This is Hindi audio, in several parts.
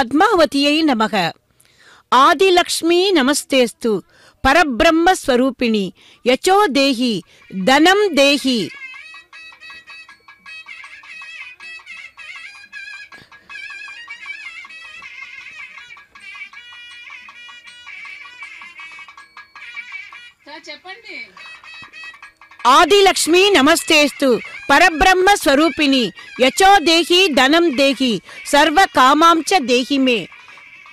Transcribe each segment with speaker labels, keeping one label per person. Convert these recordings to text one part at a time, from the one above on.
Speaker 1: पद्मावतियै नमः। आदिलक्ष्मी नमस्तेस्तु परब्रह्मस्वरूपिणि। यचो देहि धनं
Speaker 2: देहि।
Speaker 1: ఆదిలక్ష్మి నమస్తేస్తు। பரபிரம்ம ஸ்வரூபிணி யச்சோ தேகி தனம் தேகி. சர்வ காமாம்ச தேகிமே.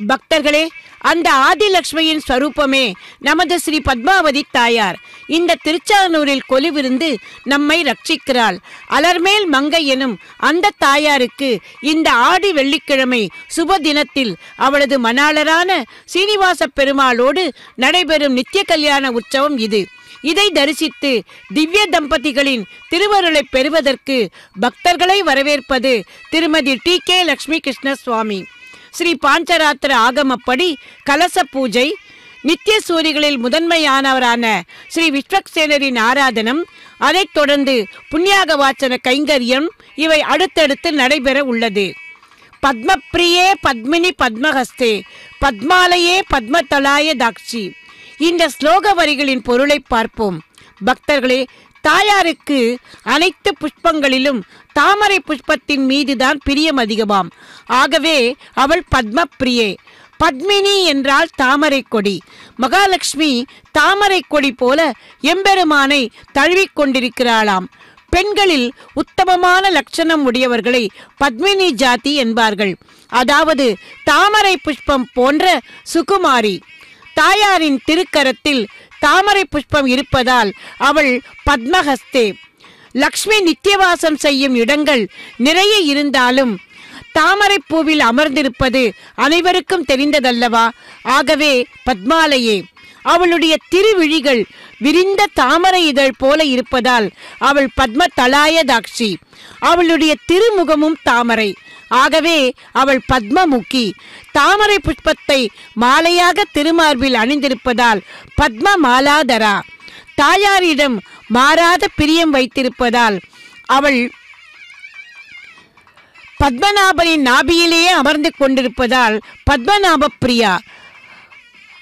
Speaker 1: பக்தர்களே அந்த ஆதிலக்ஷ்மியின் ஸ்வரூபமே நமது ஸ்ரீ பத்மாவதி தாயார். இந்த திருச்சானூரில் கொலுவிருந்து நம்மை ரட்சிக்கிறாள். அலர்மேல் மங்கை எனும் அந்த தாயாருக்கு இந்த ஆடி வெள்ளிக்கிழமை சுப தினத்தில் அவளது மணாளரான சீனிவாச பெருமாளோடு நடைபெறும் நித்திய கல்யாண உற்சவம் இது. இதை தரிசித்து திவ்ய தம்பதிகளின் திருவருளை பெறுவதற்கு பக்தர்களை வரவேற்பது திருமதி டி கே லட்சுமி கிருஷ்ண சுவாமி ஸ்ரீ பாஞ்சராத்திர ஆகமப்படி கலச பூஜை நித்திய சூரிகளில் முதன்மையானவரான ஸ்ரீ விஸ்வக்சேனரின் ஆராதனம் அதைத் தொடர்ந்து புண்ணியாக வாச்சன கைங்கரியம் இவை அடுத்தடுத்து நடைபெற உள்ளது. பத்மப்ரியே பத்மினி பத்மஹஸ்தே பத்மாலயே பத்மதலாய தாக்ஷி. இந்த ஸ்லோக வரிகளின் பொருளை பார்ப்போம். பக்தர்களே தாயாருக்கு அனைத்து புஷ்பங்களிலும் தாமரை புஷ்பத்தின் மீதுதான் பிரியம் அதிகமாம். ஆகவே அவள் பத்மப்பிரியே. பத்மினி என்றால் தாமரை கொடி. மகாலட்சுமி தாமரை கொடி போல எம்பெருமானை தழுவிக் கொண்டிருக்கிறாளாம். பெண்களில் உத்தமமான லட்சணம் உடையவர்களை பத்மினி ஜாதி என்பார்கள். அதாவது தாமரை புஷ்பம் போன்ற சுகுமாரி. தாயாரின் திருக்கரத்தில் தாமரை புஷ்பம் இருப்பதால் அவள் பத்மஹஸ்தே. லக்ஷ்மி நித்தியவாசம் செய்யும் இடங்கள் நிறைய இருந்தாலும் தாமரை பூவில் அமர்ந்திருப்பது அனைவருக்கும் தெரிந்ததல்லவா? ஆகவே பத்மாலயே அவளுடைய திருவிழிகள் விரிந்த தாமரை இதழ் போல இருப்பதால் அவள் பத்ம தலாயதாட்சி அவளுடைய திருமுகமும் தாமரை. ஆகவே அவள் பத்மமுகி. தாமரை புஷ்பத்தை மாலையாக திருமார்பில் அணிந்திருப்பதால் பத்ம மாலாதரா தாயாரிடம் மாறாத பிரியம் வைத்திருப்பதால் அவள் பத்மநாபனின் நாபியிலேயே அமர்ந்து கொண்டிருப்பதால் பத்மநாப பிரியா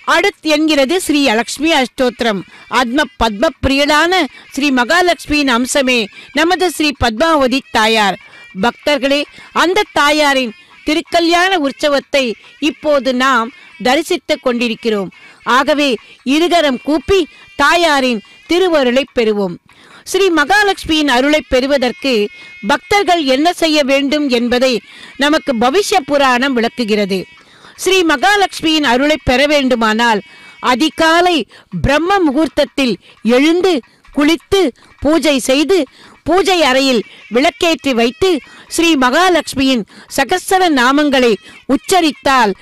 Speaker 1: அடுத் என்கிறது ஸ்ரீ லக்ஷ்மி அஷ்டோத்திரம். அத்ம பத்ம பிரியடான ஸ்ரீ மகாலட்சுமியின் அம்சமே. நமது ஸ்ரீ பத்மாவதி தாயார். பக்தர்களே அந்த தாயாரின் திருக்கல்யாண உற்சவத்தை இப்போது நாம் தரிசித்துக் கொண்டிருக்கிறோம். ஆகவே இருகரம் கூப்பி தாயாரின் திருவருளை பெறுவோம். ஸ்ரீ மகாலட்சுமியின் அருளை பெறுவதற்கு பக்தர்கள் என்ன செய்ய வேண்டும் என்பதை நமக்கு பவிஷ்ய புராணம் விளக்குகிறது. ஸ்ரீ மகாலட்சுமியின் அருளை பெற வேண்டுமானால் அதிகாலை பிரம்ம முகூர்த்தத்தில் எழுந்து குளித்து பூஜை செய்து பூஜை அறையில் விளக்கேற்றி வைத்து ஸ்ரீ மகாலட்சுமியின் சகசர நாமங்களை உச்சரித்தால்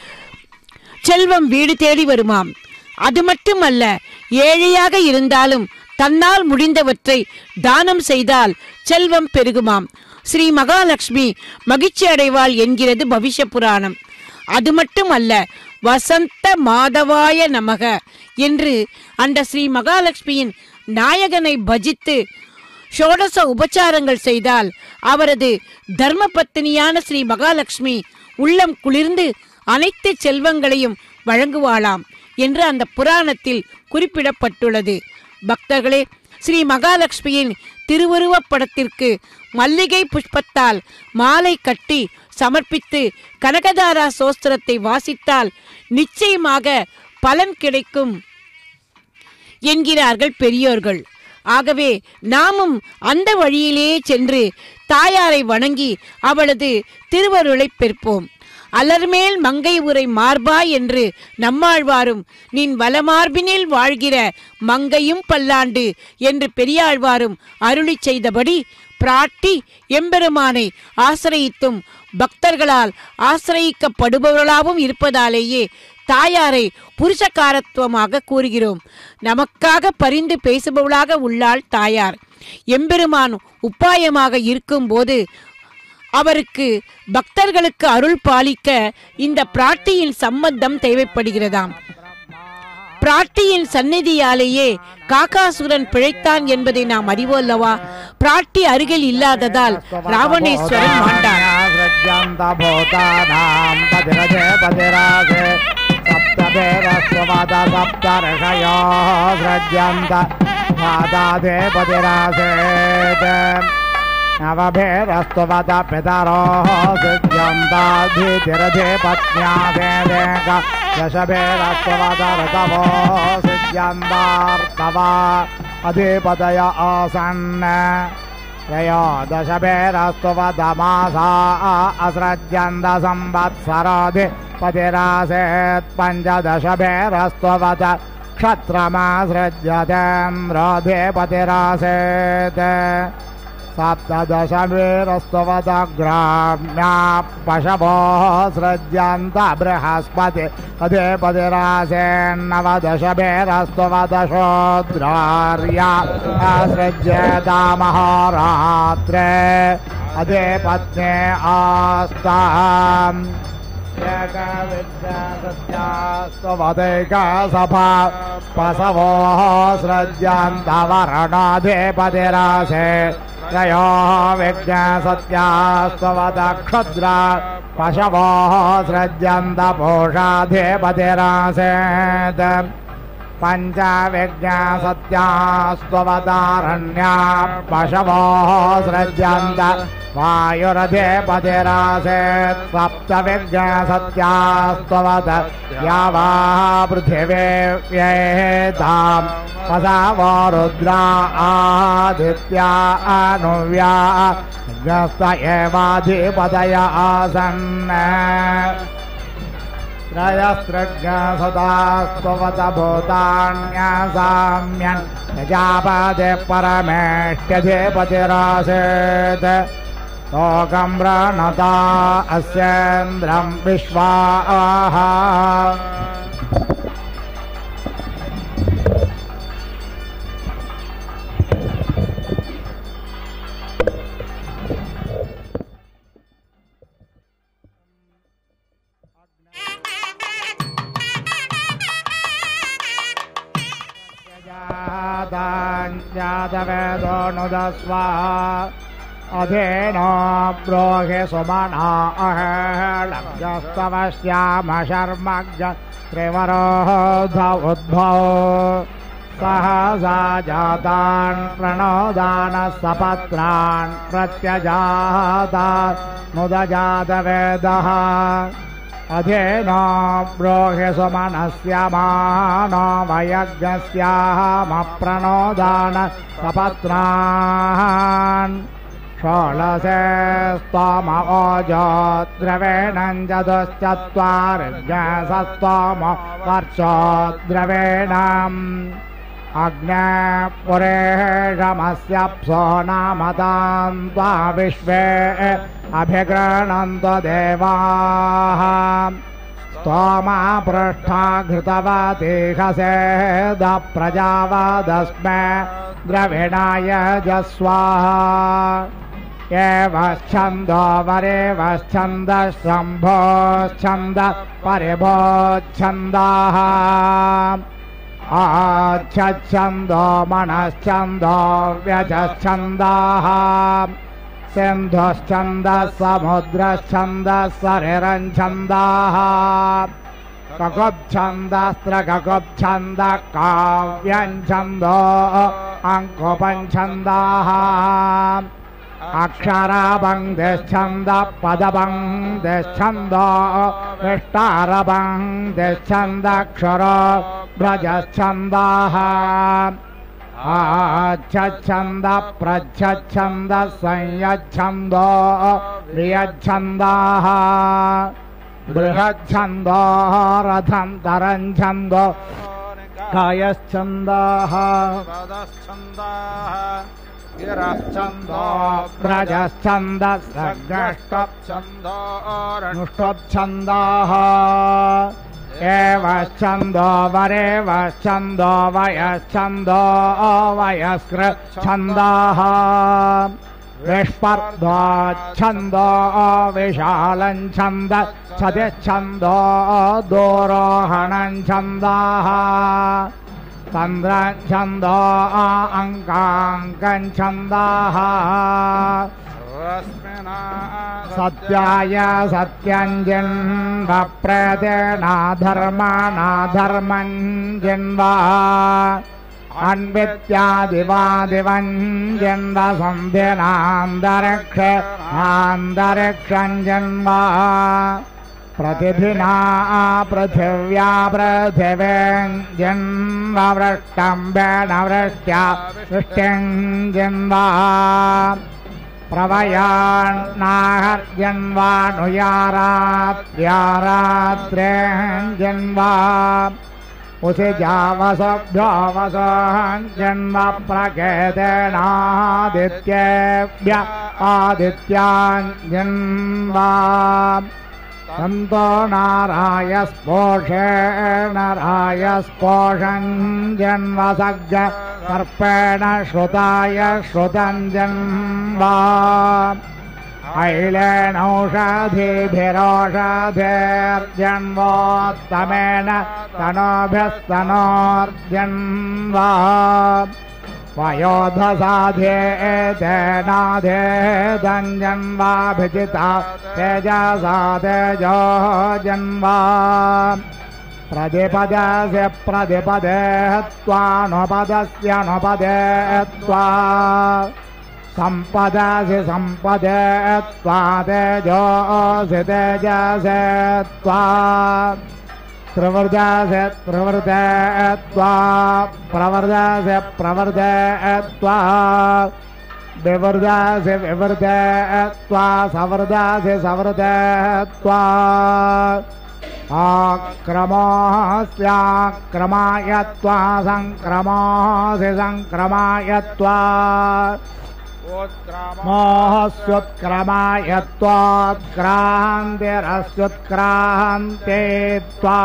Speaker 1: செல்வம் வீடு தேடி வருமாம். அது மட்டுமல்ல ஏழையாக இருந்தாலும் தன்னால் முடிந்தவற்றை தானம் செய்தால் செல்வம் பெருகுமாம். ஸ்ரீ மகாலட்சுமி மகிழ்ச்சி அடைவாள் என்கிறது பவிஷ்ய புராணம். அது மட்டுமல்ல வசந்த மாதவாய நமக என்று அந்த ஸ்ரீ மகாலட்சுமியின் நாயகனை பஜித்து ஷோடச உபச்சாரங்கள் செய்தால் அவரது தர்ம பத்தினியான ஸ்ரீ மகாலட்சுமி உள்ளம் குளிர்ந்து அனைத்து செல்வங்களையும் வழங்குவாளாம் என்று அந்த புராணத்தில் குறிப்பிடப்பட்டுள்ளது. பக்தர்களே ஸ்ரீ மகாலட்சுமியின் திருவுருவப் படத்திற்கு மல்லிகை புஷ்பத்தால் மாலை கட்டி சமர்ப்பித்து கனகதாரா சோஸ்திரத்தை வாசித்தால் நிச்சயமாக பலன் கிடைக்கும் என்கிறார்கள் பெரியோர்கள். ஆகவே நாமும் அந்த வழியிலேயே சென்று தாயாரை வணங்கி அவளது திருவருளை பெற்போம் அலர்மேல் மங்கை உரை மார்பா என்று நம்மாழ்வாரும் நின் வலமார்பினில் வாழ்கிற மங்கையும் பல்லாண்டு என்று பெரியாழ்வாரும் அருளி செய்தபடி பிராட்டி எம்பெருமானை ஆசிரயித்தும் பக்தர்களால் ஆசிரயிக்கப்படுபவர்களாகவும் இருப்பதாலேயே தாயாரை புருஷகாரத்துவமாக கூறுகிறோம். நமக்காக பரிந்து பேசுபவளாக உள்ளாள் தாயார். எம்பெருமான் உப்பாயமாக இருக்கும்போது அவருக்கு பக்தர்களுக்கு அருள் பாலிக்க இந்த பிராட்டியின் சம்பந்தம் தேவைப்படுகிறதாம். பிராட்டியின் சந்நிதியாலேயே காக்காசுரன் பிழைத்தான் என்பதை நாம் அறிவோல்லவா? பிராட்டி அருகில் இல்லாததால் ராவணேஸ்வரன் மாண்டார்.
Speaker 2: ऋषयो सृज्यन्त पादाधे पतिरासेत् नवभेदस्त्वपद पितरो सृज्यन्ताधितिरथे पत्न्यासेदेक दशभेदस्त्वपद ऋतवो सृज्यन्तार्तवा अधिपतय आसन् त्रयोदशभेरस्त्ववदमासा असृज्यन्दसंवत्सरभि पतिरासेत् पञ्चदशभेरस्त्ववद क्षत्रमासृज्ये पतिरासेत्। पतिरासेत् सप्तदशवीरस्त्ववदग्राम्या पशवो सृज्यन्त बृहस्पति पदे पतिरासेन्नवदशभेरस्त्ववदशोद्रार्या असृज्यतामहोरात्रे अधे पत्ने आस्ताम् एकविद्यासत्यास्त्वदैकसभा पशवो सृज्यन्तवरणाधिपतिरासे त्रयो विज्ञासत्यास्त्ववद क्षुद्रा पशवो सृज्यन्तपोषाधिपतिरासेत् पञ्चविज्ञासत्यास्त्ववदारण्या पशवो सृज्यन्त वायुरधिपतिरासेत् सप्तविज्ञासत्यास्त्ववद या वा पृथिवे व्येताम् पशवो रुद्रा आदित्या अनुव्या ग्रस्त एवाधिपतय यसृज्ञासदा स्ववत भूतान्यसाम्यम् जापते परमेष्ट्यधे पतिरासे लोकम्रणता अस्य इन्द्रम् विश्वाहा जातवेदोऽनुदस्वा अधेनो ब्रोहे सुमना अहेलब्जस्तवश्याम शर्मज्ञ त्रिवरोध उद्भव सहसा जातान् प्रणोदानः सपत्रान् प्रत्यजाता मुदजातवेदः अधेनो ब्रोहि सुमनस्य मानो वयज्ञस्यामप्रणोदान सपत्नान् षोडशे स्तोम ओजो द्रवेणं चतुश्चत्वारिज्ञसस्तोम वर्षो द्रवेणम् अग्ने पुरेशमस्यप्सो नामतां विश्वे अभिगृह्णन्तो देवाः। स्तोमा पृष्ठा घृतवतीहसेद प्रजावदस्मे द्रविणाय जस्वाहा। एवश्छन्दो वरेवश्छन्दः शम्भोश्छन्द परिभोच्छन्दाः। आच्छन्दो मनश्चन्दो व्यजश्चन्दाः सिन्ध्वन्द समुद्रच्छन्द शरिरञ्छन्दाः गुप्छन्दस्त्रगुप्छन्द काव्यञ्छन्दो अङ्कुपञ्छन्दाः अक्षराभङ्गन्द पदभं देश्छन्द व्रजच्छन्दाः आच्छन्द प्रच्छन्द संयच्छन्दो पृहच्छन्दाः बृहच्छन्दो रथन्तरञ्छन्दो खयश्चन्दः मदच्छन्दाः गिरछन्दो प्रज्छन्द सग्रष्टप्छन्दो अनुष्ट्छन्दाः एवश्चन्दो वरेवश्चन्दो वयश्चन्दो वयस्कृच्छन्दाः। विष्पर्ध्वाच्छन्दो विशालं छन्द छतिच्छन्दो दोरोहणं छन्दाः चन्द्रच्छन्दो अङ्काङ्कन् छन्दाः सत्याय सत्यम् जन्मप्रदेणाधर्मणाधर्मम् जन्वा अण्त्यादिवादिवम् जन्म प्रतिधिना पृथिव्या जन्वा प्रतिथिना आपृथिव्या सृष्टिञ्जन्वा जन्म। उसिजावसभ्यावसञ्जन्म प्रकेतेनादित्येभ्य आदित्याञ्जन्वा सन्तो नाराय स्पोषेणराय स्पोषम् जन्मसज्ज सर्पेण श्रुताय श्रुतम् जन्वा ऐलेनौषधिभिरोषधेर्जन्वोत्तमेन तनोभ्यस्तनोर्जन्वा तनोभिस्तनोर्जन्वा वयोधसाधेतेनाधेदञ्जन्वाभिजिता तेजसा तेजो जन्वा प्रतिपदस्य प्रतिपदे त्वानुपदस्यनुपदे त्वा। सम्पदसि सम्पदे त्वा तेजोऽसि तेजसे त्वा। प्रवर्धसे प्रवर्धे त्वा प्रवर्धसे प्रवर्धे त्वा विवर्धसे विवर्धे त्वा सवर्धसे सवर्धे त्वा मोहस्युत्क्रमाय त्वात्क्रान्तिरस्युत्क्रान्ते त्वा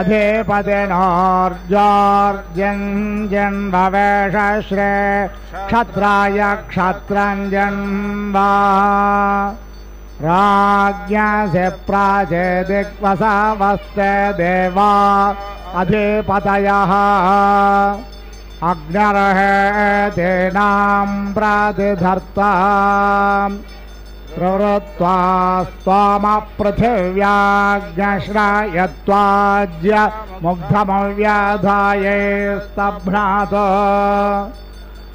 Speaker 2: अधिपतिनोर्जोर्जन्जन्भवेशश्रे क्षत्राय क्षत्रञ्जन्वा राज्ञस्य प्राचे दिक्वसवस्ते देवा। अधिपतयः। अग्नर्हेतेनां प्रतिधर्ता प्रवृत्त्वा स्वामपृथिव्याज्ञश्रायत्वाज्य मुग्धमव्याधाये स्तभ्नात्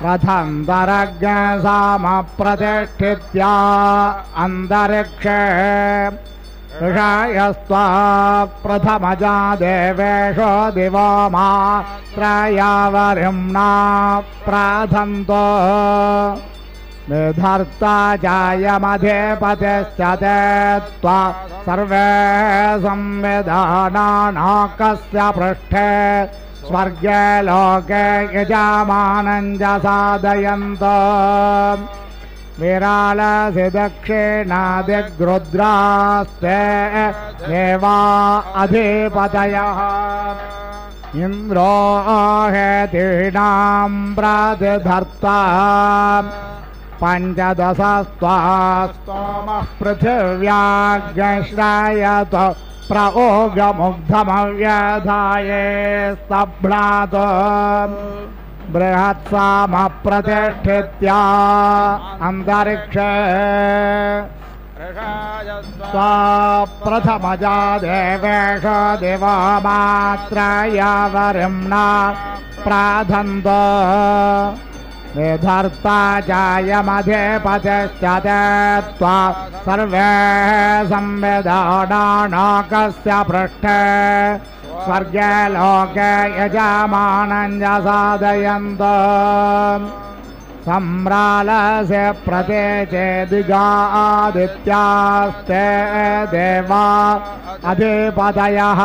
Speaker 2: रथन्तरज्ञसामप्रतिष्ठित्या अन्तरिक्षे ऋषायस्त्वा प्रथमजा देवेषु दिवो मात्रयावरिम्ना प्राधन्तो विधर्ता जायमधिपतिश्च ते त्वा सर्वे संविधानानाकस्य पृष्ठे। स्वर्गे लोके यजामानञ्ज साधयन्तो विरालसि दक्षिणादिग्रुद्रास्ते देवा अधिपतयः। इन्द्रो हेतीनां प्रतिधर्ता पञ्चदशस्त्वा स्तोमः पृथिव्याज्ञश्रायत प्रओगमुग्धमव्यधाये स्तभ्नात् बृहत्सामप्रतिष्ठित्या अन्तरिक्षे सा प्रथमजा देवेश दिवो मात्रयावरिम्ना प्राधन्त। विधर्ता जायमधिपतिश्च त्वा सर्वे संविधानाकस्य पृष्ठे। स्वर्गे लोके यजमानञ्ज साधयन्त सम्रालस्य प्रते चेदिगादित्यास्ते देवा अधिपतयः।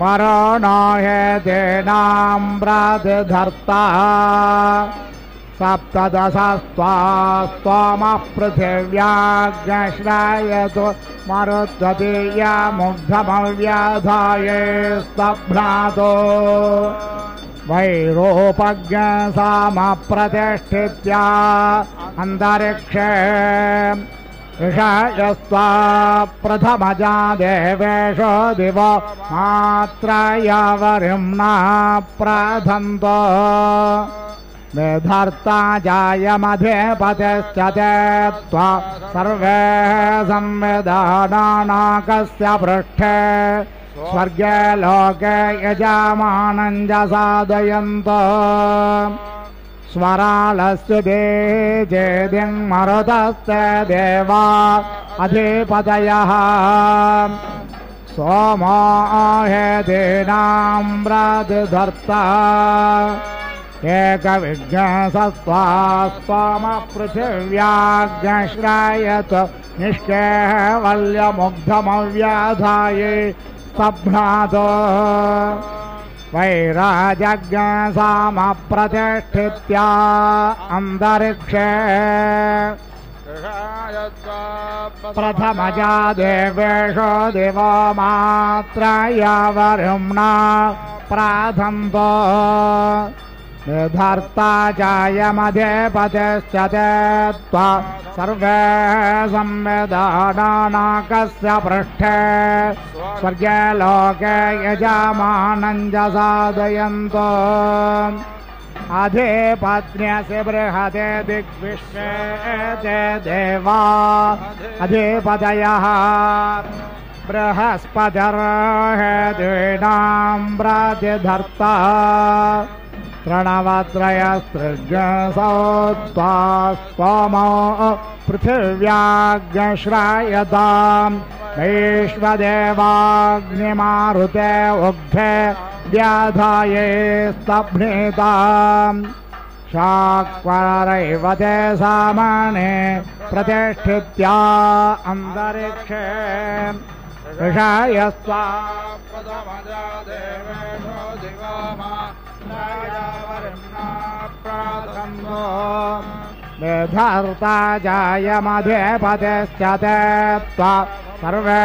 Speaker 2: वरुणो हेतेनां प्रतिधर्ता सप्तदशस्त्वा स्वाम पृथिव्याज्ञश्रयतु मरुद्वतीया मुग्धमव्याधायस्तभ्रातो वैरोपज्ञ अन्तरिक्षे विषयस्ता प्रथमजा देवेषु दिव मात्राय वरिम्ना प्रथन्त मेधर्ता जायमधिपतिश्च ते त्वा सर्वे संविधानानाकस्य पृष्ठे। स्वर्गे लोके यजामानञ्ज साधयन्त। स्वरालस्य चेदिं मरुतस्ते देवा अधिपतयः। सोमो हेदीनां स्वामपृथिव्याज्ञश्रायत निष्केवल्यमुग्धमव्याधाये स्तभ्नातो वैराजज्ञसामप्रतिष्ठित्या अन्तरिक्षे। प्रथमजा देवेषु दिवो मात्रयावरुम्णा प्राथन्तो धर्ता चायमधिपतश्च सर्वे संवेदानाकस्य पृष्ठे। स्वर्गे लोके यजामानम् च जसाधयन्तो अधिपत्न्यस्य बृहते दिग्विश्वे देवा। अधिपतयः बृहस्पतिर्हे द्वीणाम् प्रतिधर्ता। प्रणवत्रयसृजसौ त्वा स्तोमो पृथिव्याज्ञश्रायतां वैश्वदेवाग्निमारुते उग्धे व्याधाये स्तभ्नीताम् शाक्वरैव ते सामाने प्रतिष्ठित्या अन्तरिक्षे। ऋषायस्त्वा प्रथमजा देवेषु मेधर्ता जायमधिपतिश्च ते त्वा सर्वे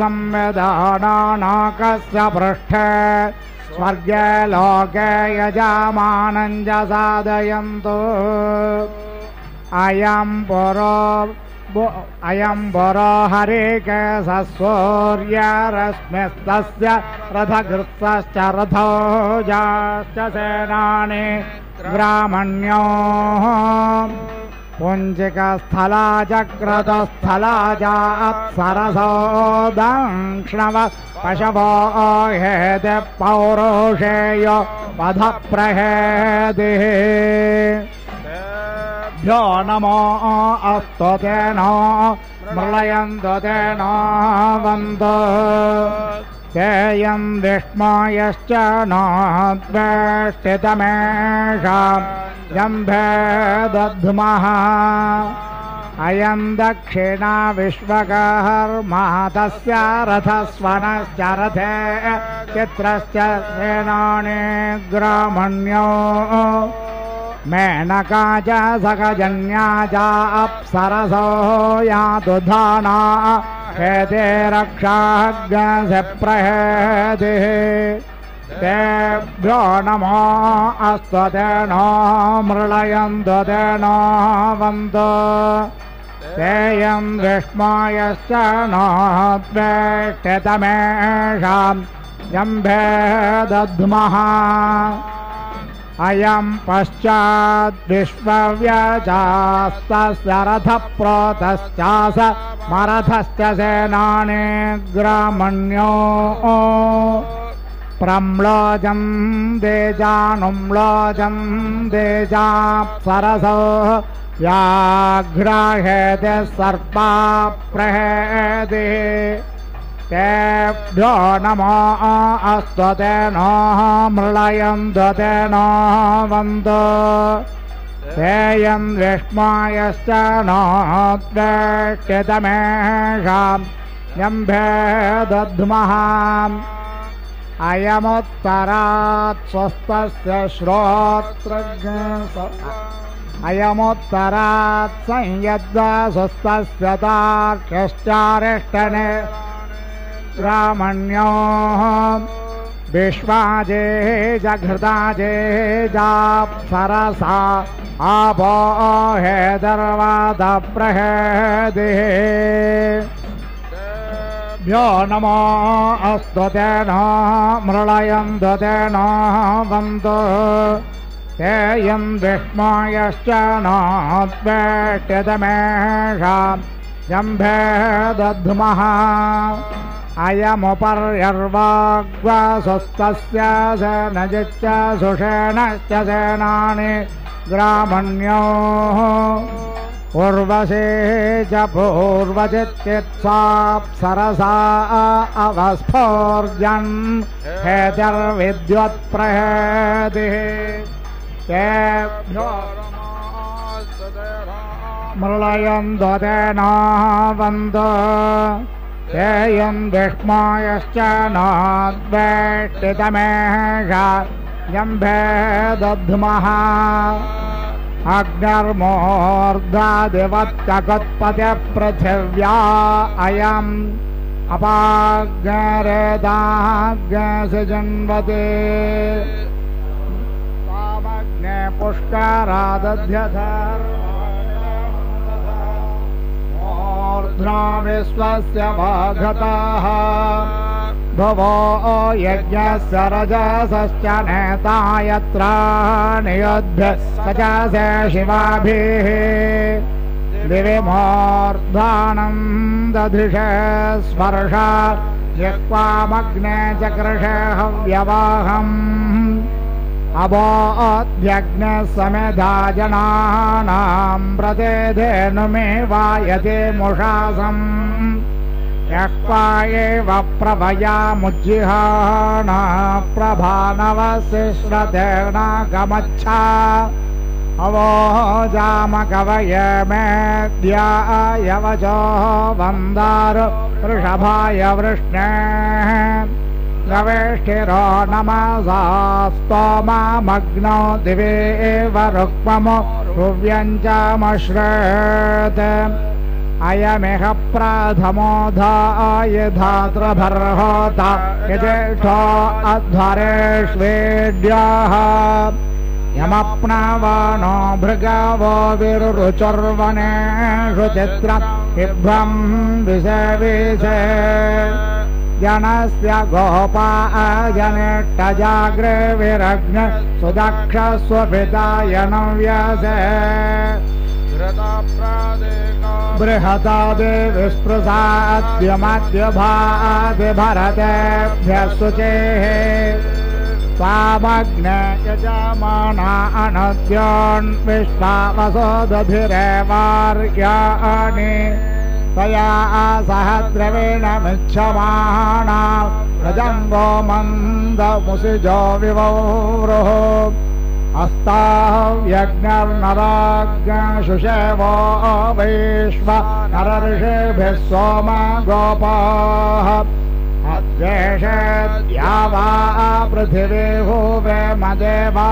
Speaker 2: संविधानानाकस्य पृष्ठे। स्वर्गे लोके यजामानञ्ज साधयन्तु अयं पुरो अयं पुरो हरिकेशसूर्यरश्मिस्तस्य रथघृत्सश्च रथोजाश्च सेनानि ग्रामण्योः पुञ्जिकस्थला च अप्सरसो दङ्क्ष्णव पशवो हेति पौरुषेय वधप्रहेदिः। भ्यो नमो अस्तु तेन मृळयन्तु तेन वन्तो तेयं विष्मयश्च न द्वेष्टितमेषां जम्भे दध्मः अयं दक्षिणा विश्वकर्मा तस्य रथस्वनश्च रथे चित्रश्च सेनानि ग्रामण्यो। मेनका च सकजन्या च अप्सरसो यातु धाना हेते रक्षाग्नसि प्रहेदिः तेभ्यो नमो अस्तु तेन मृळयन्तु तेन वन्तु। तेयं विस्मयश्च न द्वेष्टितमेषां जम्भे अयं पश्चाद्विश्वव्यजास्तस्य रथप्रोतश्चास मरथश्च सेनानि ग्रामण्यो प्रम्लोजं देजानुम्लोजं देजाप्सरसो व्याघ्राहेते सर्पा प्रहेदे तेभ्यो नमो अस्तु तेन मृळयन्तु तेन वन्तु तेयं विस्मयश्च न द्वेष्टितमेषां जम्भे दध्मः अयमुत्तरात् स्वस्तस्य श्रोत्रज्ञ संयद्वा स्वस्तस्य ब्राह्मण्योः। विश्वाजे जघृताजे जाप्सरसा आपो हेदर्वादप्रहेदिः भ्यो नमो अस्तु तेन मृळयन्तु तेन वन्तु तेयं विष्मायश्च नोद्वेट्यतमेषां जम्भे दध्मः अयमुपर्यर्वाग्वसुस्तस्य सेनजिच्च सुषेणश्च सेनानि ग्रामण्योः। उर्वशे च पूर्वचित्तित्साप्सरसा अवस्फोर्जन् हेतिर्विद्युत्प्रहेतिः। तेभ्यो मृळयन्तो तेनावन्त तेयं विष्मायश्च नोद्वेष्टितमेष जम्भे दध्मः अग्निर्मोर्धादिवत्यगत्पतिपृथिव्या अयम् अपाग्निरेदाग्निसृजन्वते। स्वामग्ने विश्वस्य वाघताः। भवो यज्ञस्य रजसश्च नेता यत्र स शिवाभिः। दिवि मूर्धानम् दधिषे स्पर्श यक्वामग्ने चकृषे हव्यवाहम् अवोऽध्यग्नः समेधा जनानाम् प्रतेधेनुमे वायते मुषासम् यक्वा एव प्रभयामुज्जिहाणा प्रभानवशिश्रतेर्नागमच्छा अवोजामकवय मेद्यायवचो वन्दार वृषभाय वृष्णेः गवेष्ठिरो नमसा स्तोमामग्नौ दिवे एव रुक्ममो रुव्यञ्चमश्रेत् अयमिह प्रथमोधाय धातृभर्होता यजेष्ठो अध्वरेष्वेड्याः। यमप्नवानो भृगवो विरुचुर्वनेषु चित्रम् बिभ्रम् विषविषे जनस्य गोपा अजने टजाग्रविरघ्न सुदक्ष स्वपितायण्यसे बृहतादि विस्पृशाद्य मद्यभातेभ्य शुचेः सामग्न यजमाना जमाना अनद्योन् विष्टावसोदधिरेमार्य तया सह द्रविणमिच्छमाणा रजङ्गो मन्दमुसिजो विवौरुः। अस्ताव्यज्ञर्नराज्ञशुषेवो वैश्व नरऋषिभिः सोम गोपाः अद्वेषद्या वा पृथिवी भूवे मदेवा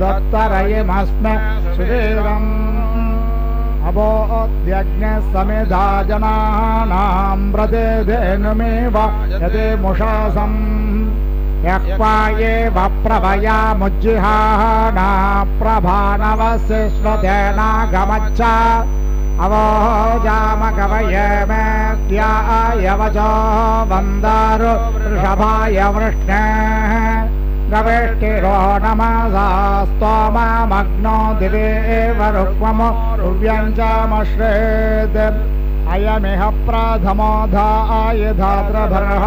Speaker 2: दत्तरयिमस्मे सुवीरम्। अबोऽद्यज्ञः समिधा जनानाम् प्रतिधेनुमेव यदि मुषासम् यक्वा एव प्रभयामुज्जिहाना प्रभानवशिश्वतेनागमच्छ अवोजामकवय मेत्यायवचो वन्दारु गवेष्टिरो नमसामामग्नो दिवे एव रुक्मव्यञ्जामश्रेद अयमिह प्रथमो ध आयुध प्रभृह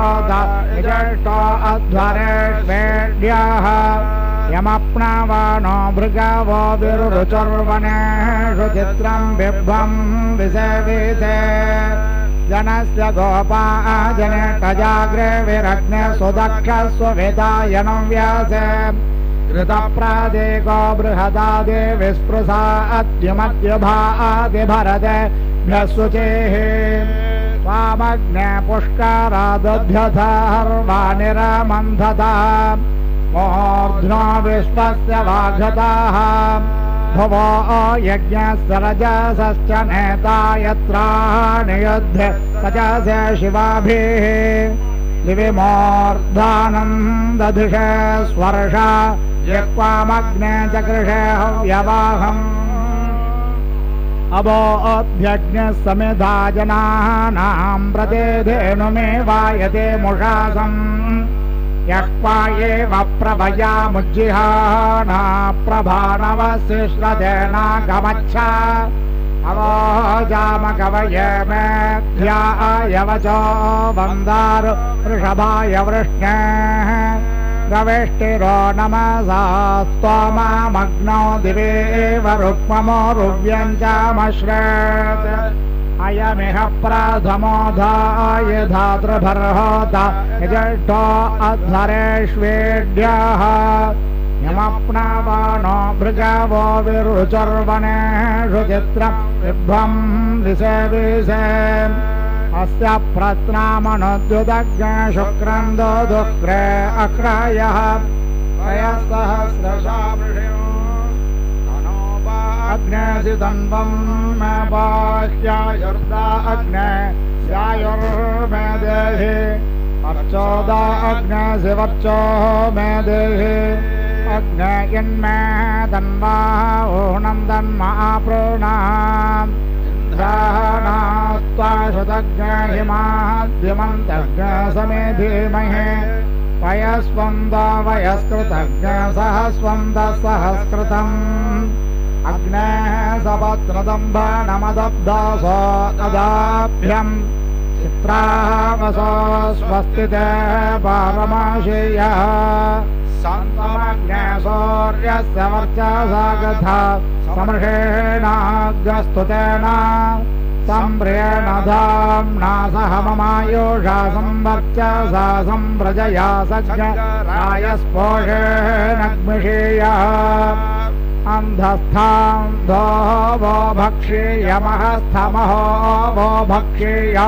Speaker 2: अध्वरेड्याः यमप्नवानो भृगव विरुचर्वणेषु चित्रम् बिभ्वम् विसे विसे। जनस्य गोपा आजने विरग्ने सुदक्ष स्ववेदायनम् व्यास। कृतप्रादेको बृहदादे विस्पृशा अद्य मद्यभाेः स्वामग्ने पुष्कारा दध्यथा सर्वा मोघ्नो विश्वस्य वाघताः भवो अयज्ञरजसश्च नेता यत्रा नियध्य सजास्य शिवाभिः दिविमोर्धानम् दधिष स्वर्ष यक्वामग्ने च कृष व्यवाहम् अवो अभ्यज्ञ समिधा जनानाम् प्रतिधेनुमेवायते मुषासम्। यक्वा एव प्रभयामुज्जिहाना प्रभानवशिश्रदेनागमच्छ अवोजामकवये मेध्यायवचो वन्दारु वृषभाय वृष्णेः। गवेष्टिरो नमसा स्तोमामग्नौ दिवेव रुक्ममो रुव्यञ्चामश्रेत् अयमिह प्रथमोधाय धातृभर्होत यज्ष्ठो अध्वरेष्वेड्यः। यमप्नवानो भृगवो विरुचर्वणेषु चित्रम् बिभ्वम् दिशे विशे अस्य प्रत्नामनुद्युदग्ने शुक्रम् दोदुक्रे अक्रयः। अग्नेसि तन्वम् मे बाह्यायुर्दा अग्ने स्यायुर्मे देहि अर्चोदा अग्ने शिवर्चो मे देहि अग्ने यन्मे तन्वा ऊर्णम् तन्मा प्रोणाम्। इन्द्राणास्त्वा शतज्ञ समे धीमहि वयस्वन्द वयस्कृतज्ञ सहस्वन्द सहस्कृतम्। अग्नेः सपत्रदम्भनमदब्दासो तदाभ्यम् चित्रावसो स्वस्तिते पारमाशयः सन्तमग्ने सौर्यस्य वर्चसा गथा समृषेणाग्रस्तुतेन सम्प्रियेण धाम्ना सह ममायुषा संवर्चसा अन्धस्थान्धो वो भक्षीयमहस्थमहो वो भक्षीया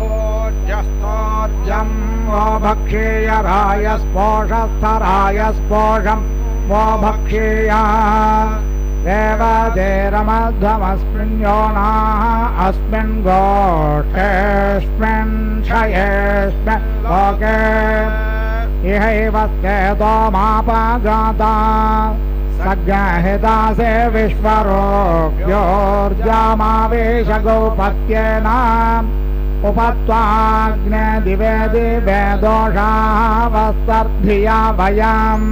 Speaker 2: ओजस्तोर्जम् वो भक्षीय रायस्पोषस्थरायस्पोषम् वो भक्षीया देवदेरमध्वमस्मिन्योनाः अस्मिन् गोष्ठेऽस्मिन् क्षयेऽस्मिन् लोके। इहैव स्तेदोमापगाता सज्ञाहितासे विश्वरोग्योर्जामावेश गौपत्येन उपत्वाग्ने दिवे दिवे दोषावस्तर्धिया वयम्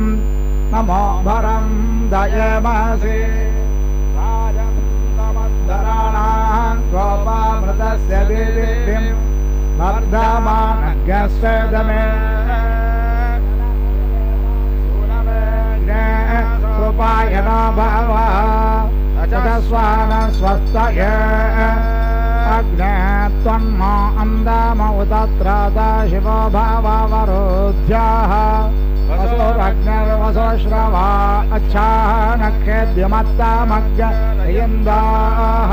Speaker 2: नमो भरम् दयमसि। राजन्दमद्धराणाम् गोपामृतस्य दिव्यम् वर्धमानज्ञस्य दमे कृपायन भव अचस्वान स्वस्तय अग्ने त्वन्म अन्दाम उतत्र शिवो भववरोध्याः वसोरग्निर्वसो श्रवा अच्छाः नक्षेद्यमत्तामग्ययन्दाः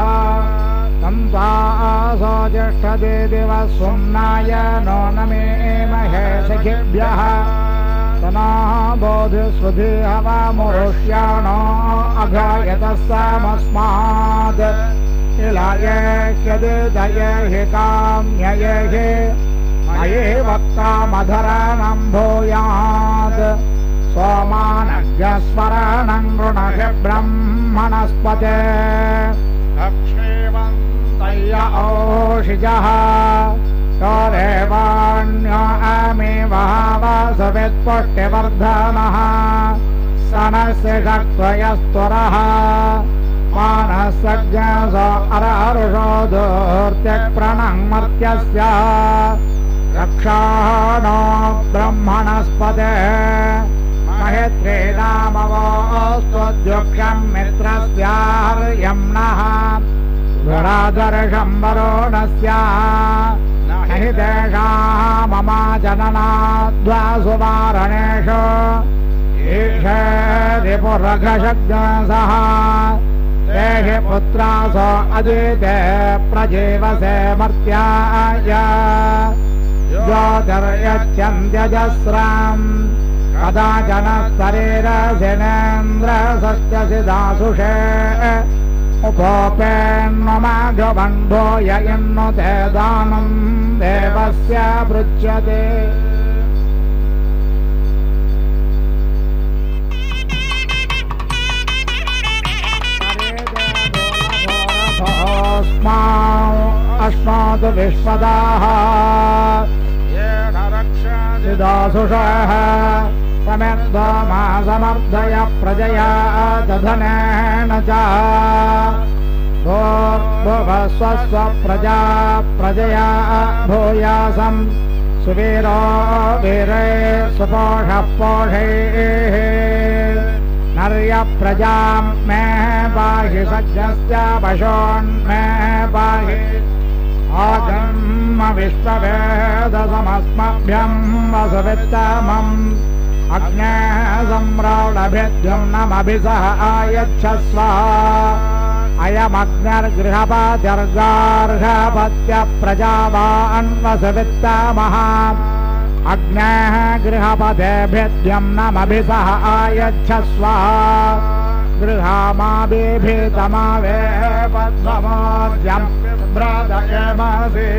Speaker 2: तन्त्वासो ज्येष्ठदे दिवः सुम्नाय नो न मे महे सखिभ्यः। तनाः बोधिस्वधि हवामुष्याणो अघायतः समस्मात् इलायेष्यदे दये हि काम्यये हि मये वक्तामधरणम् भूयात् सोमानज्ञस्मरणम् गृणहि ब्रह्मणस्पते लक्ष्मीवन्तय्य ओषिजः तदेवान्यो अमि वहावसवित्पुष्टिवर्धनः सनस्य शक्त्वयस्त्वरः मानसज्ञस अरहर्षो धूर्त्यक्प्रणङ् मर्त्यस्य रक्षाणो ब्रह्मणस्पते महेत्रे नामवोऽस्त्वद्युक्षम् मित्रस्यार्यम् नः हि तेषाः मम जननाद्वासुवारणेषु ईषेरिपुरघशज्ञसः ते हि पुत्रासो अदिते प्रजीवसे मर्त्याय। ज्योतिर्यच्छन्त्यजस्रम् कदाचन शरीरशिनेन्द्रसस्यसि दासुषे उपोपेन्ममाघबन्धो य इन्नु ते दानम्। देवस्य पृच्छते। अस्मात् विश्वदाः सुदासुषः समर्थय प्रजया दधनेन च भूर्भुवस्वस्व प्रजा प्रजया भूयासम्। सुवीरो वीरे सुपोषः पोषैः। नर्य प्रजां मे पाहि सज्जस्य पशोन्मे पाहि आगम् विश्ववेदसमस्मभ्यं वसुवित्तमम्। अग्ने सम्राडभिद्युं नमभिसः आयच्छस्व अयमग्निर्गृहपात्यर्गार्हपत्यप्रजावान्वसुवित्तमः अग्नेः गृहपदेभिद्यं नमभिसः आयच्छस्व। गृहामाभितमावे पद्ममोर्जं ब्रदयमसि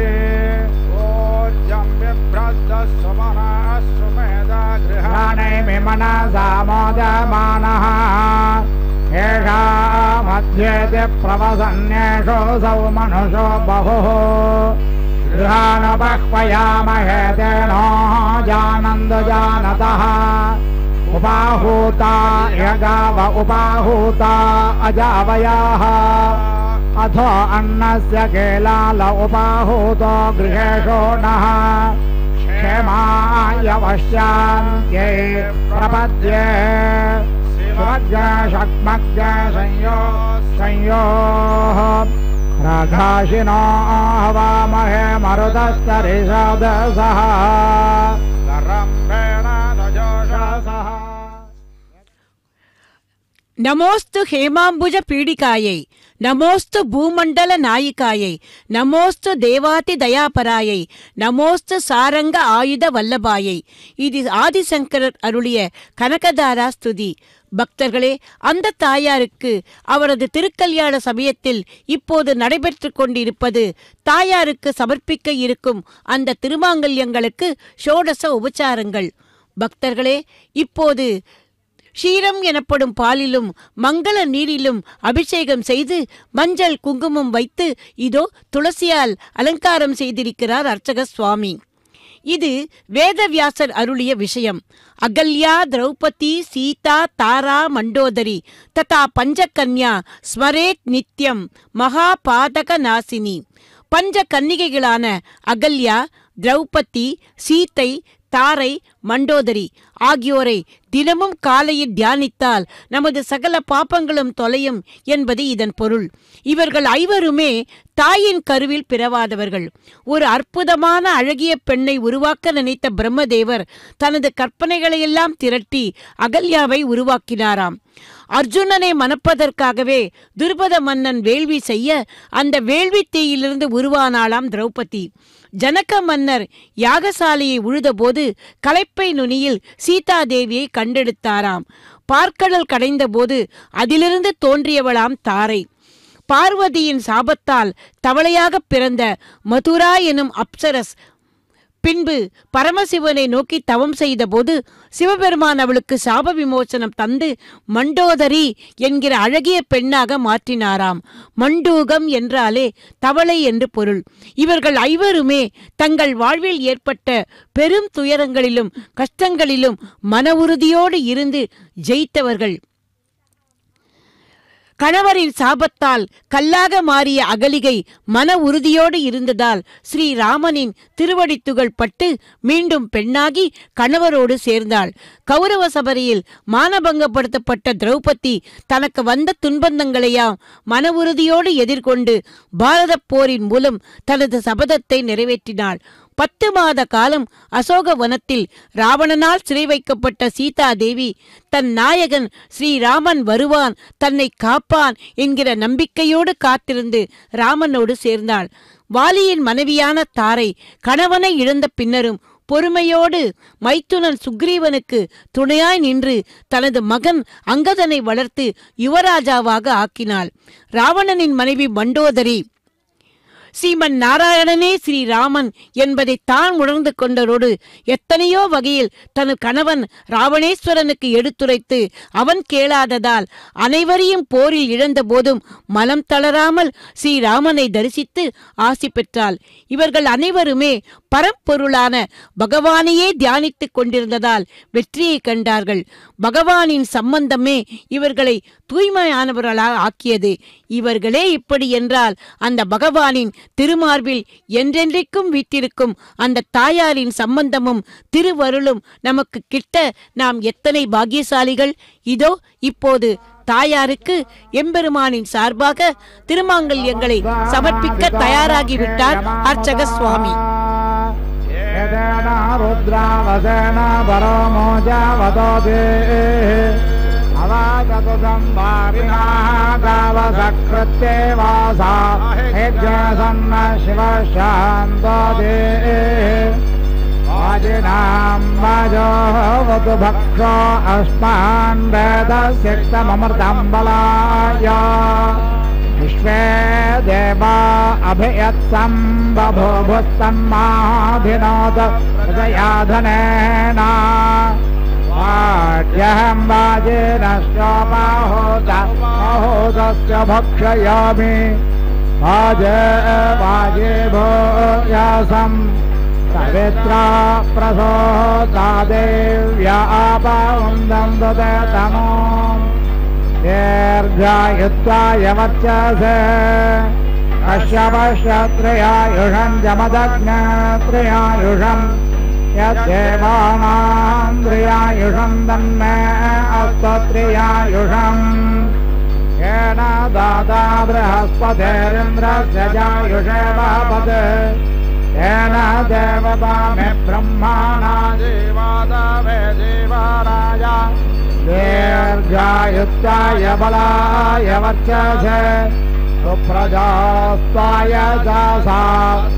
Speaker 3: ऊर्जं बिभ्रद्दस्वमनः
Speaker 2: गृहाणैमि मनसा मोदमानः। एषा मध्येति प्रवसन्येषोऽसौ मनुषो बहुः। गृहानुपह्वयामहे तेनो जानन्द जानतः उपाहूता यगाव उपाहूता अजावयाः। अथो अन्नस्य केलाल उपाहूतो गृहेषो नः। क्षेमाय वश्यान्त्यै प्रपद्ये। सुमज्ञ शक्मज्ञ संयो संयोः राघाशिनो हवामहे मरुतस्तरिषदसः
Speaker 3: रम्भेण नजोषसः
Speaker 1: நமோஸ்து ஹேமாம்புஜ பீடிகாயை நமோஸ்து பூமண்டல நாயிகாயை நமோஸ்து தேவாதி தயாபராயை நமோஸ்து சாரங்க ஆயுத வல்லபாயை இது ஆதிசங்கரர் அருளிய கனகதாரா ஸ்துதி பக்தர்களே அந்த தாயாருக்கு அவரது திருக்கல்யாண சமயத்தில் இப்போது நடைபெற்று கொண்டிருப்பது தாயாருக்கு சமர்ப்பிக்க இருக்கும் அந்த திருமாங்கல்யங்களுக்கு ஷோடச உபச்சாரங்கள். பக்தர்களே இப்போது ஷீரம் எனப்படும் பாலிலும் மங்கள நீரிலும் அபிஷேகம் செய்து மஞ்சள் குங்குமம் வைத்து இதோ துளசியால் அலங்காரம் செய்திருக்கிறார் அர்ச்சக சுவாமி. இது வேதவியாசர் அருளிய விஷயம். अगल्या द्रौपदी सीता तारा मण्डोदरी तथा ಪಂಚಕನ್ಯಾ ಸ್ಮರೇತ್ ನಿತ್ಯಂ ಮಹಾಪಾತಕನಾಸಿನಿ ಪಂಚಕನ್ನಿಗೆಗಳಾன ಅಗಲ್ಯ ದ್ರೌಪದಿ ಸೀತೆ தாரை மண்டோதரி ஆகியோரை தினமும் காலையில் தியானித்தால் நமது சகல பாப்பங்களும் தொலையும் என்பது இதன் பொருள். இவர்கள் ஐவருமே தாயின் கருவில் பிறவாதவர்கள். ஒரு அற்புதமான அழகிய பெண்ணை உருவாக்க நினைத்த பிரம்மதேவர் தனது கற்பனைகளையெல்லாம் திரட்டி அகல்யாவை உருவாக்கினாராம். அர்ஜுனனை மணப்பதற்காகவே துருபத மன்னன் வேள்வி செய்ய அந்த வேள்வி தீயிலிருந்து உருவானாளாம் திரௌபதி. ஜனக மன்னர் யாகசாலையை உழுதபோது கலைப்பை நுனியில் சீதாதேவியை கண்டெடுத்தாராம். பார்க்கடல் கடைந்தபோது அதிலிருந்து தோன்றியவளாம் தாரை. பார்வதியின் சாபத்தால் தவளையாகப் பிறந்த மதுரா எனும் அப்சரஸ் பின்பு பரமசிவனை நோக்கி தவம் செய்தபோது சிவபெருமான் அவளுக்கு சாப விமோசனம் தந்து மண்டோதரி என்கிற அழகிய பெண்ணாக மாற்றினாராம். மண்டூகம் என்றாலே தவளை என்று பொருள். இவர்கள் ஐவருமே தங்கள் வாழ்வில் ஏற்பட்ட பெரும் துயரங்களிலும் கஷ்டங்களிலும் மன உறுதியோடு இருந்து ஜெயித்தவர்கள். கணவரின் சாபத்தால் கல்லாக மாறிய அகலிகை மன உறுதியோடு இருந்ததால் ஸ்ரீராமனின் திருவடித்துகள் பட்டு மீண்டும் பெண்ணாகி கணவரோடு சேர்ந்தாள். கௌரவ சபரியில் மானபங்கப்படுத்தப்பட்ட திரௌபதி தனக்கு வந்த துன்பந்தங்களையாம் மன உறுதியோடு எதிர்கொண்டு பாரதப் போரின் மூலம் தனது சபதத்தை நிறைவேற்றினாள். பத்து மாத காலம் அசோக வனத்தில் ராவணனால் சிறை வைக்கப்பட்ட சீதா தேவி தன் நாயகன் ஸ்ரீராமன் வருவான் தன்னை காப்பான் என்கிற நம்பிக்கையோடு காத்திருந்து ராமனோடு சேர்ந்தாள். வாலியின் மனைவியான தாரை கணவனை இழந்த பின்னரும் பொறுமையோடு மைத்துனன் சுக்ரீவனுக்கு துணையாய் நின்று தனது மகன் அங்கதனை வளர்த்து யுவராஜாவாக ஆக்கினாள். ராவணனின் மனைவி மண்டோதரி ஸ்ரீமன் நாராயணனே ஸ்ரீராமன் என்பதை தான் உணர்ந்து கொண்டரோடு எத்தனையோ வகையில் தன் கணவன் ராவணேஸ்வரனுக்கு எடுத்துரைத்து அவன் கேளாததால் அனைவரையும் போரில் இழந்த போதும் மலம் தளராமல் ஸ்ரீராமனை தரிசித்து ஆசி பெற்றாள். இவர்கள் அனைவருமே பரம்பொருளான பகவானையே தியானித்துக் கொண்டிருந்ததால் வெற்றியை கண்டார்கள். பகவானின் சம்பந்தமே இவர்களை தூய்மையானவர்களாக ஆக்கியது. இவர்களே இப்படி என்றால் அந்த பகவானின் திருமார்பில் என்றென்றைக்கும் வீட்டிருக்கும் அந்த தாயாரின் சம்பந்தமும் திருவருளும் நமக்கு கிட்ட நாம் எத்தனை பாக்கியசாலிகள்? இதோ இப்போது தாயாருக்கு எம்பெருமானின் சார்பாக திருமாங்கல்யங்களை சமர்ப்பிக்க தயாராகிவிட்டார் அர்ச்சக சுவாமி.
Speaker 2: அவாகதுதம் பாரிநாதா. परमोजावदोति अवागतु संवारिणाः गावसकृत्ये वासा यज्ञसन्न शिवशान्तोति वाजिनां वाजोऽवतु भक्षो अस्मान् वेदस्यक्तममृतं बलाय विश्वे देवा अभियत्सं बभूभुस्तन्माभिनोद हृदयाधनेन। वाड्यहं वाजिनश्चोपाहोत अहोतस्य भक्षयामि। वाजे वाजे भूयासम् पवित्रा प्रसोता देव्या आपवन्दं ददे तमो दीर्घायुत्वाय वर्चसे कश्यपश्यत्रयायुषं जमदग्नत्रयायुषं। यद्देवानां त्रियायुषं तन्मे अस्तत्रियायुषम् येन दाता बृहस्पतिरिन्द्रस्य जायुषे वापत् येन देवतामे ब्रह्माणा
Speaker 3: देवादावे देवाराय
Speaker 2: दीर्घायुत्ताय बलाय वर्चसे। सुप्रजास्ताय अथो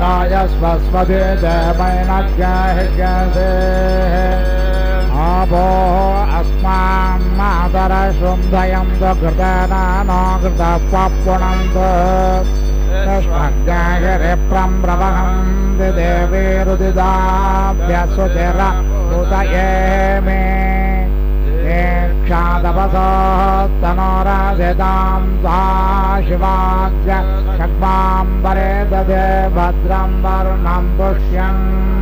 Speaker 2: रायस्वस्वधे देवैनज्ञाहिज्ञसे आपो अस्मान् मातरशृन्धयं च कृतेन नो कृतः पपुणन्तु उदये मे। क्षादपसस्तनोरसितां सा शिवाज्य षड्वाम्बरे ददे भद्रं वरुणं पुष्यम्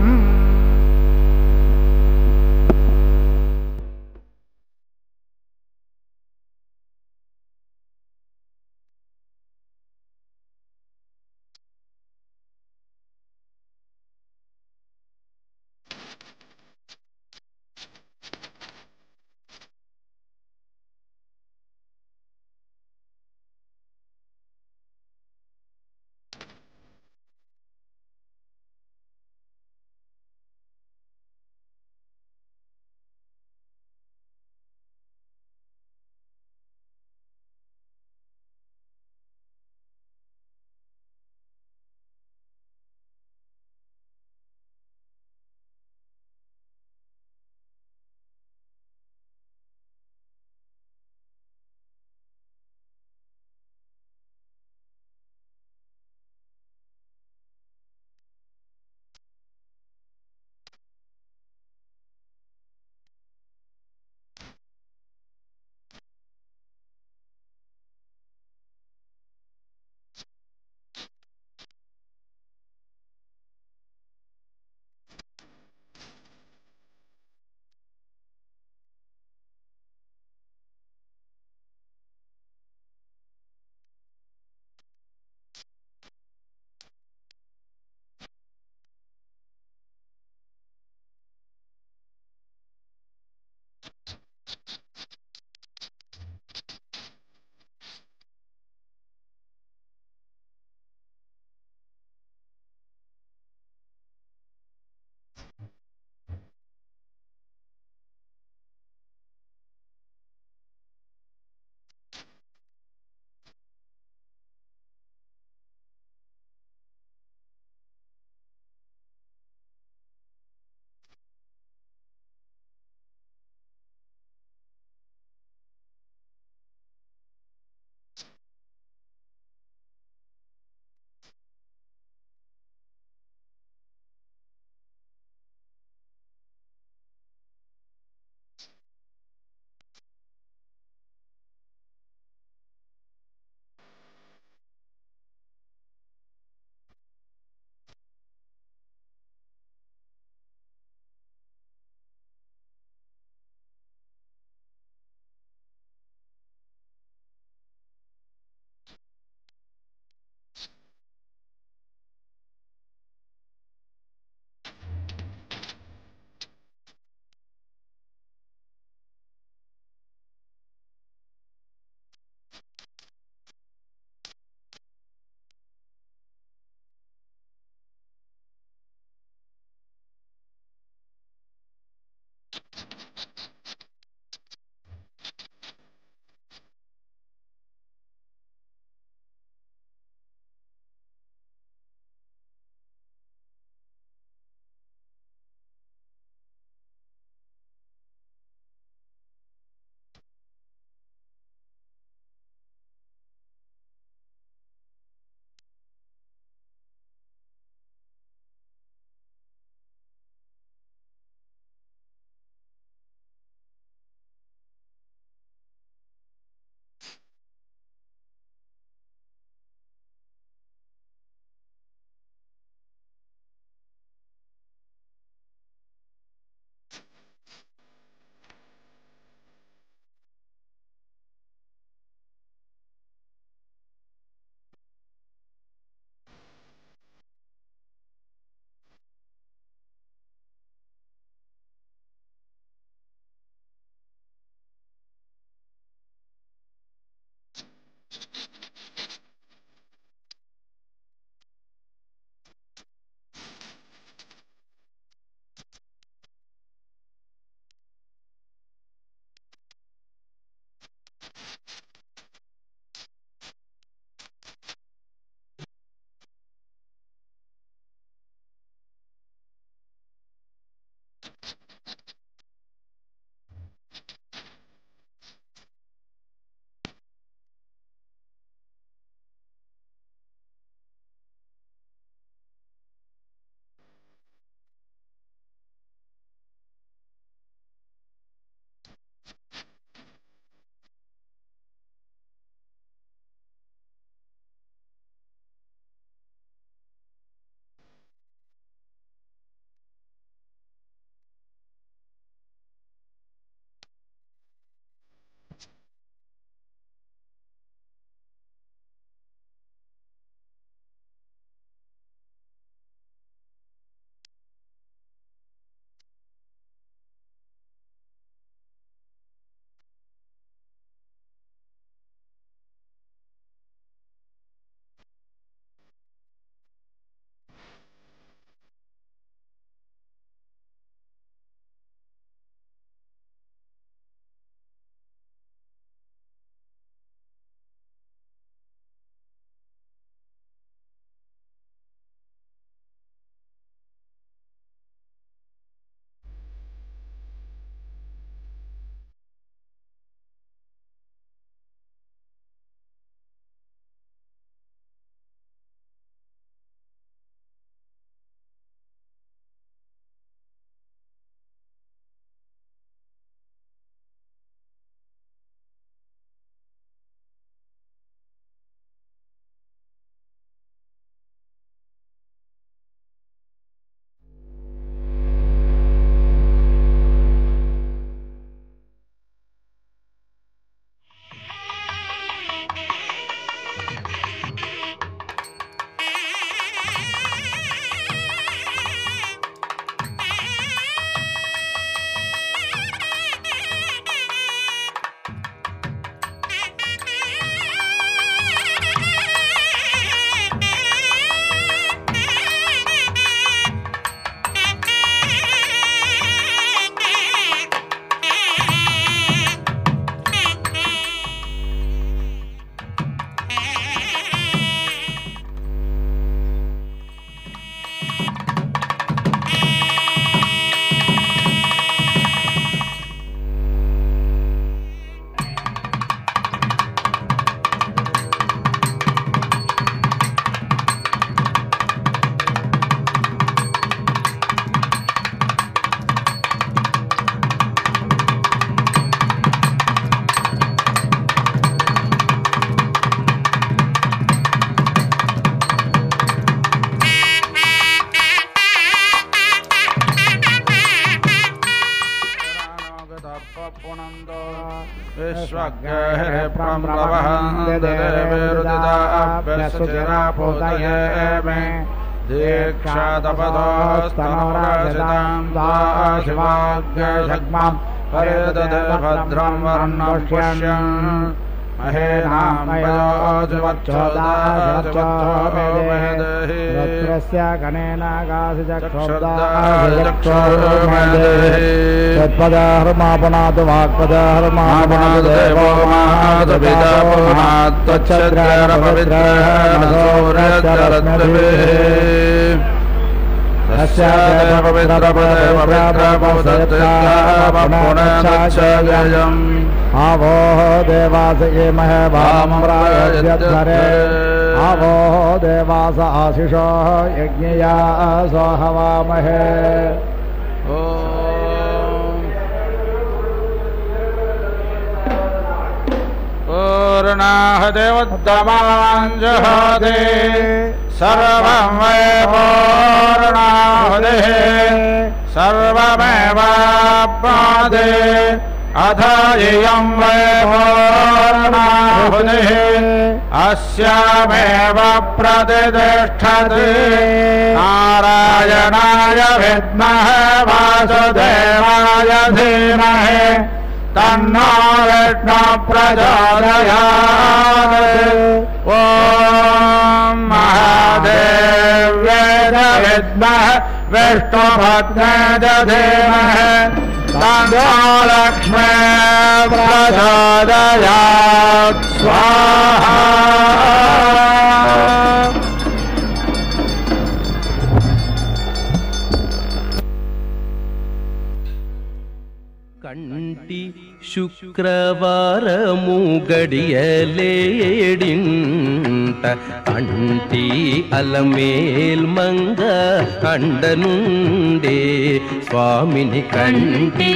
Speaker 2: दीक्षातपदोस्तनोराजितां दाशिवाग्यशग्मां परिदधे भद्रं वर्णपुष्यन् महेनाम्बयोजुवच्छोदाशोमेदेहि
Speaker 4: रुद्रस्य
Speaker 2: देवो मातु पिता पुमात्
Speaker 4: आवोः देवास एमहे वामरायध्यध्वरे आवोः देवास आशिषो यज्ञया सोहवामहे
Speaker 2: पूर्णाहदेवोत्तमाञ्जहोदे सर्वं अथ इयं वै पूर्णाहुदिः अस्यामेव प्रतिष्ठति नारायणाय विद्महे वासुदेवाय धीमहि तन्नो विष्णु प्रचोदयात् विष्णुभद्रे दधेमः लक्ष्मे प्रसादयात् स्वाहा
Speaker 5: கண்டி சுக்கரவாரமு கடியலேடின் అంటి అలమేల్ మంగ అండనుండే స్వామిని కంటి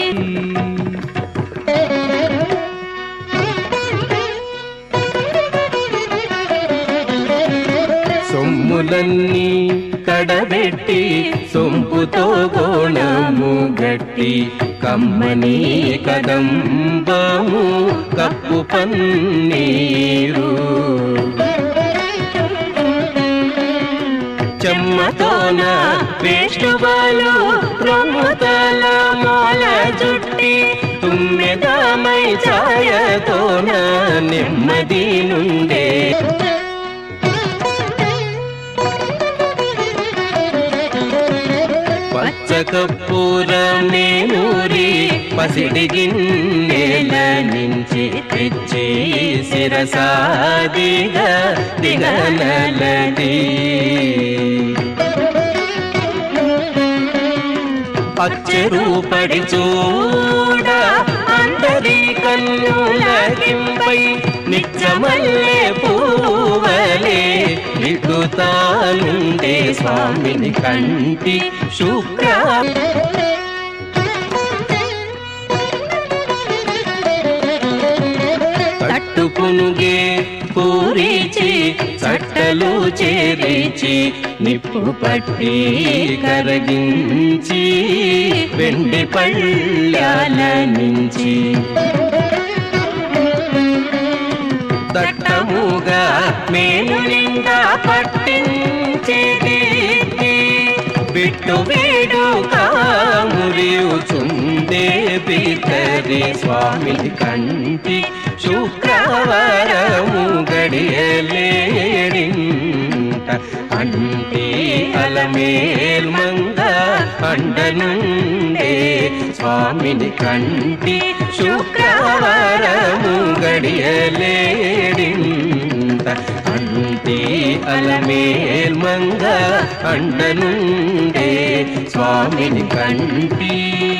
Speaker 5: సొమ్ములన్నీ కడబెట్టి సొంపుతో గోణము గట్టి కమ్మని కదంబము కప్పు పన్నీరు చెమ్మతోన వేష్ణువాలు రొమ్ముతల మాల జుట్టి తుమ్మెదమై ఛాయతోన? నెమ్మది నుండే కర్పూరమే నూరి పసిడి గిన్నెల నుంచి తెచ్చి శిరసాదిగా దిగనలటి పచ్చరూపడి చూడ అందరి కన్నులకింపై నిత్యమల్లే పూవలే నిడుతానుండే స్వామిని కంటి శుక్ర తట్టుకునుగే పూరిచి చట్టలు చేరిచి నిప్పు పట్టి కరగించి వెండి పళ్ళాల నుంచి దట్టముగా మేలు నిండా పట్టించేది. బిట్టు వేడు కామురియుచుందే బితరి స్వామిని కంటి శుక్రవారము గడియలేడింట అంటి అలమేల్ మంగ అండనుండే స్వామిని కంటి శుక్రవారము గడియలేడింత. అంటి అలమేల్ మంగ అండనుండే స్వామిని కంటి